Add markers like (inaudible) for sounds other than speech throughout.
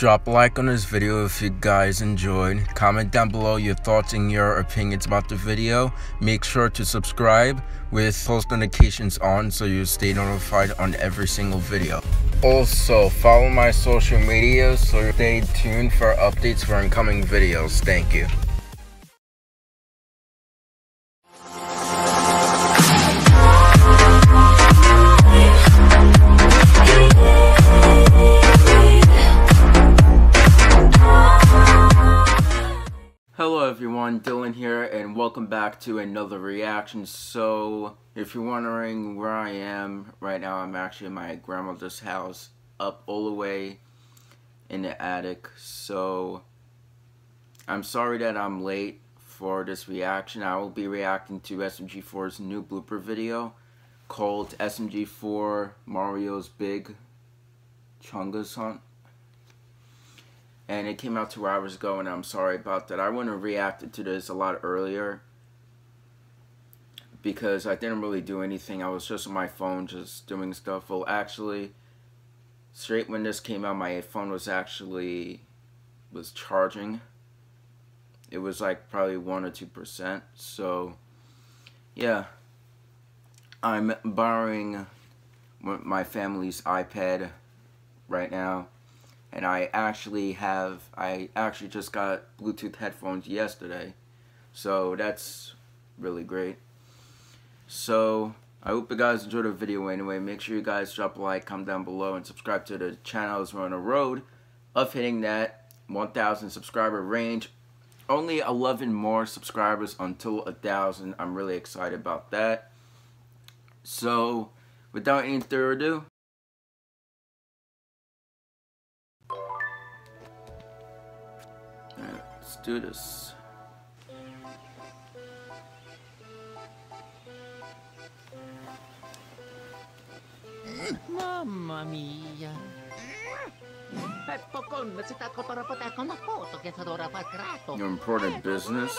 Drop a like on this video if you guys enjoyed. Comment down below your thoughts and your opinions about the video. Make sure to subscribe with post notifications on so you stay notified on every single video. Also, follow my social media so stay tuned for updates for incoming videos. Thank you. Welcome back to another reaction. So, if you're wondering where I am right now, I'm actually in my grandmother's house up all the way in the attic. So, I'm sorry that I'm late for this reaction. I will be reacting to SMG4's new blooper video called SMG4 Mario's Big Chungus Hunt and it came out two hours ago and I'm sorry about that. I wouldn't have reacted to this a lot earlier because I didn't really do anything. I was just on my phone just doing stuff. Well, actually, straight when this came out, my phone was actually was charging. It was like probably 1 or 2%. So, yeah. I'm borrowing my family's iPad right now and I actually have I actually just got Bluetooth headphones yesterday. So that's really great. So I hope you guys enjoyed the video anyway. Make sure you guys drop a like comment down below and subscribe to the channel as we're on the road of hitting that 1000 subscriber range. Only 11 more subscribers until a thousand. I'm really excited about that. So without any further ado do this. Mamma mia. Ecco con si sta cotorapata con la foto che sta ora patrato. Your important business.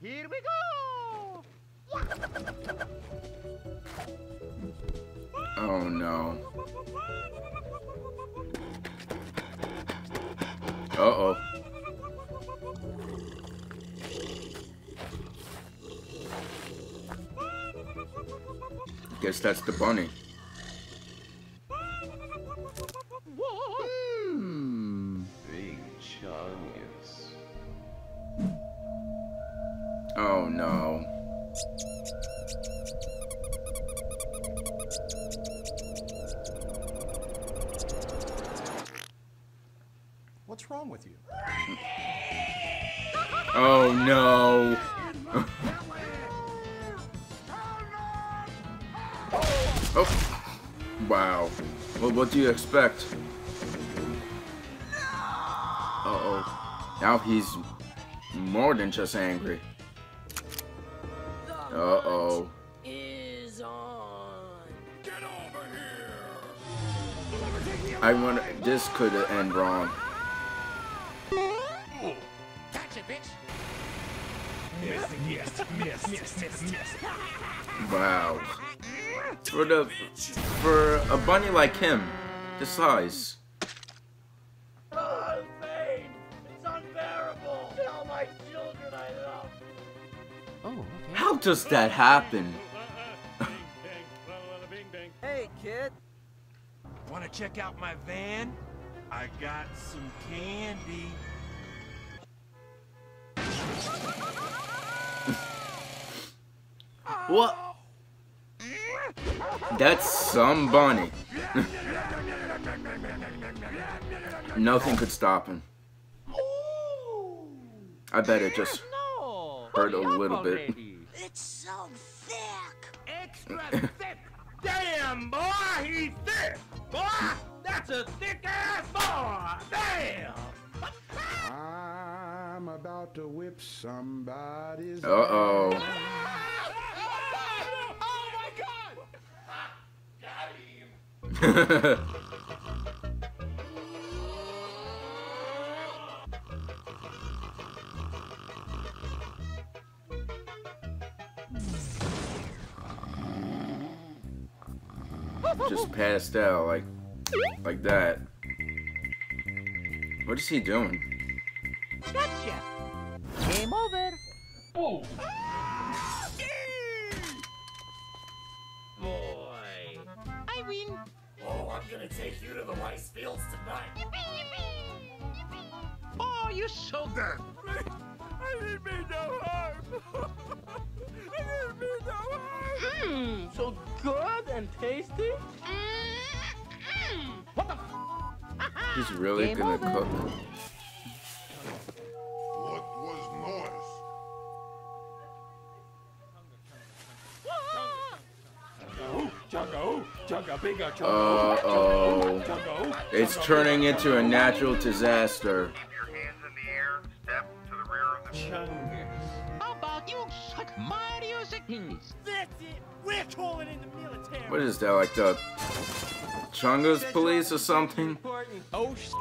Here we go. Oh no. Guess that's the bunny. Hmm. Big Chungus. Oh no. What's wrong with you? Oh no. (laughs) oh. Wow. Well, what do you expect? Uh-oh. Now he's more than just angry. Uh-oh. Is on. Get over here. I wonder, this could end wrong. Catch. Miss, miss, miss, miss, miss. Wow. For the for a bunny like him, the size. Oh, pain. It's unbearable. Tell my children I love. Oh, okay. How does that happen? Hey, kid. Want to check out my van? I got some candy. What? That's some bunny. (laughs) Nothing could stop him. I bet it just hurt a little bit. It's so thick. Extra thick. Damn, boy, he's thick. Boy, that's a thick ass boy. Damn. I'm about to whip somebody's Uh-oh. Oh my god. (laughs) just passed out like Like that. What is he doing? Gonna take you to the rice fields tonight. Oh, you're so good. I didn't mean no harm. (laughs) I didn't mean no harm. Mmm, so good and tasty. Mm-hmm. What the? He's really Game gonna over. cook. Things? Hmm. That's it. We're calling in the military. What is that, like the Chungus police or something? Oh, shit.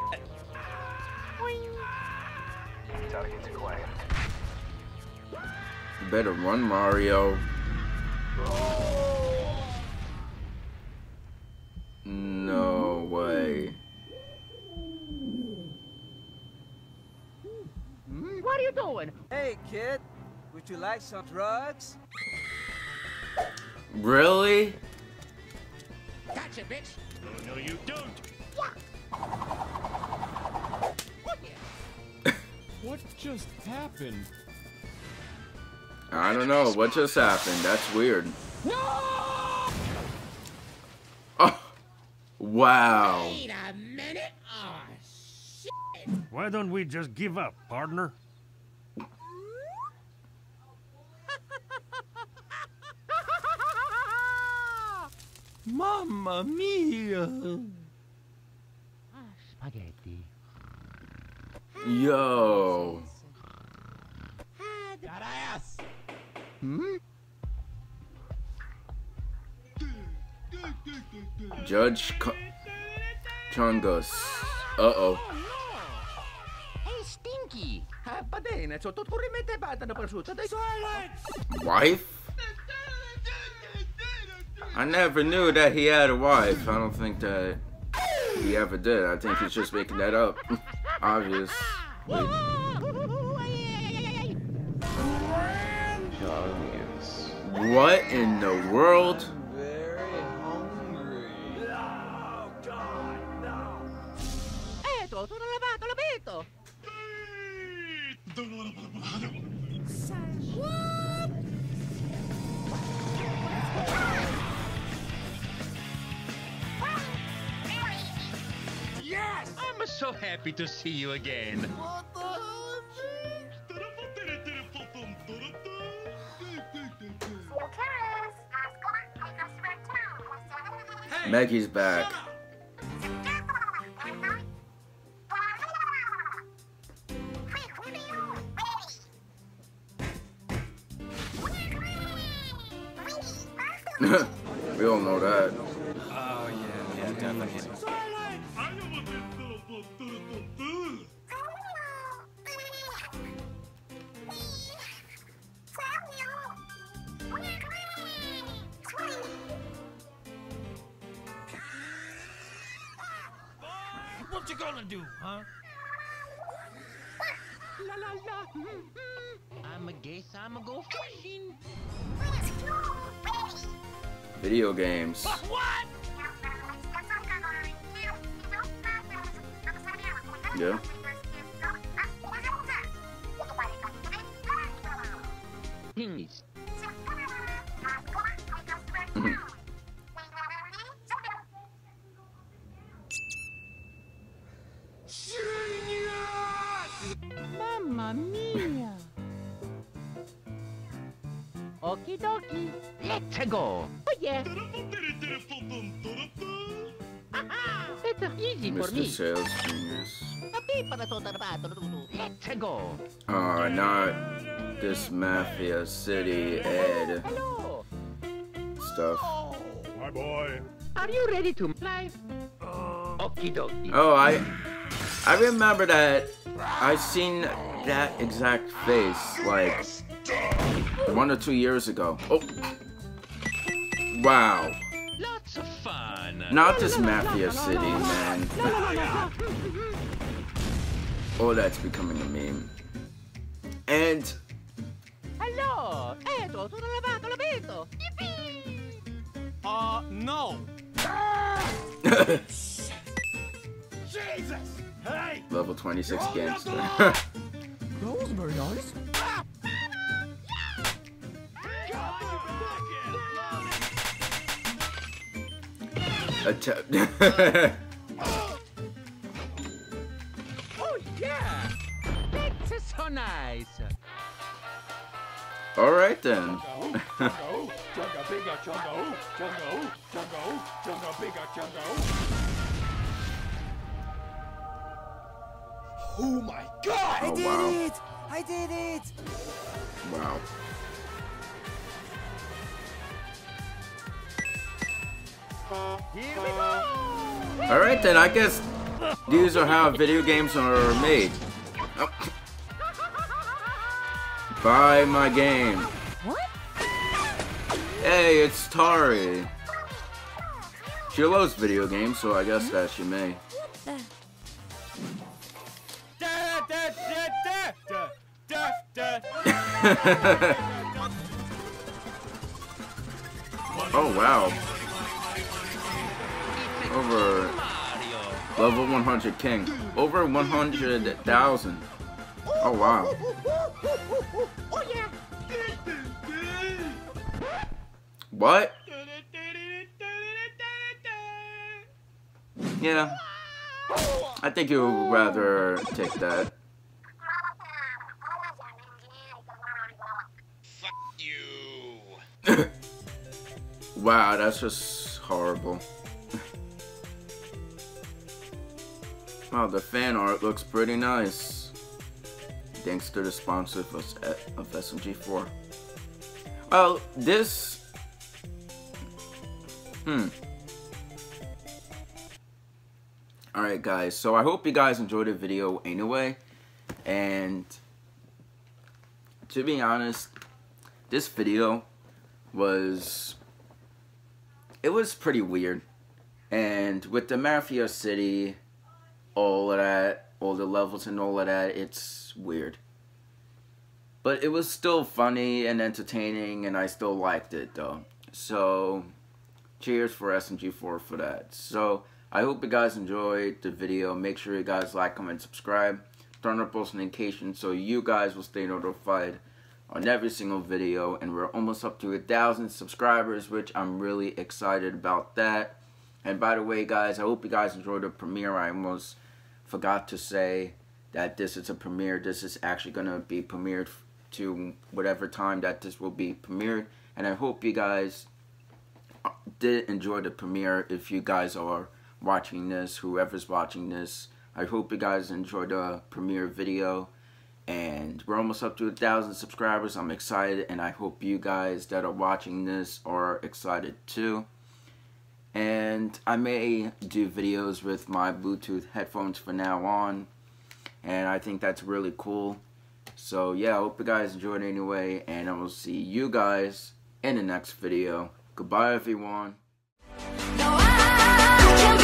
You better run, Mario. No would you like some drugs? Really? Gotcha, bitch. Oh, No, you don't. (laughs) What just happened? I don't know. What just happened? That's weird. Oh, wow. Wait a minute. Oh, shit. Why don't we just give up, partner? Mamma mia. Spaghetti. Yo. Got ass. Hmm? Judge K- Chungus. Uh-oh. Hey, Stinky. Ah, I never knew that he had a wife. I don't think that he ever did. I think he's just making that up. (laughs) Obvious. What in the world? So happy to see you again. Meggy's back. (laughs) we all know that. Oh yeah, yeah, definitely. What you gonna do, huh? La la la. I'm a guess I'm a go fishing. Video games. What? Yeah. Things. Okie dokie. Let's go. Oh yeah. (laughs) It's easy for me. Sales Genius. Tapi para to tarbato tutu. Let's go. Uh, not this Mafia City Ed Hello. stuff. My boy. Are you ready to fly? Okie dokie. Oh, I I remember that I seen that exact face like one or two years ago. Oh, wow. Lots of fun. Not just Mafia City, man. Oh, that's becoming a meme. And Hello! Eto, sono lavato, l'abito! Yippee! Uh, no. (laughs) Jesus! Hey! level 26 You're holding up gangster. the line. (laughs) Atta- (laughs) Oh yeah! That's so nice! All right then. Chungo, chungo, bigger chungo, chungo, chungo, chungo, bigger chungo. Oh my god! Oh wow. it! I did it! Wow. Here we go! All right then. I guess these are how video games are made. Oh. (laughs) Buy my game. What? Hey, it's Tari. She loves video games, so I guess that she may. (laughs) Oh wow. Over level 100 king. Over 100,000. Oh wow. Oh! What? Yeah. I think you would rather take that. You. (laughs) Wow, that's just horrible. Wow, the fan art looks pretty nice. Thanks to the sponsor of, of SMG4. Well, this... Hmm. Alright guys, so I hope you guys enjoyed the video anyway. And to be honest, this video was it was pretty weird. And with the Mafia City, all of that, all the levels and all of that, it's weird. But it was still funny and entertaining, and I still liked it though. So, cheers for SMG4 for that. So, I hope you guys enjoyed the video. Make sure you guys like, comment, subscribe. Turn on post notifications so you guys will stay notified on every single video and we're almost up to a thousand subscribers which I'm really excited about that and by the way guys I hope you guys enjoyed the premiere I almost forgot to say that this is a premiere. This is actually gonna be premiered to whatever time that this will be premiered. And I hope you guys uh, did enjoy the premiere. If you guys are watching this whoever's watching this I hope you guys enjoyed the premiere video. And we're almost up to a thousand subscribers. I'm excited and i hope you guys that are watching this are excited too and i may do videos with my bluetooth headphones from now on. And i think that's really cool. So yeah i hope you guys enjoyed anyway. And i will see you guys in the next video. Goodbye everyone. No,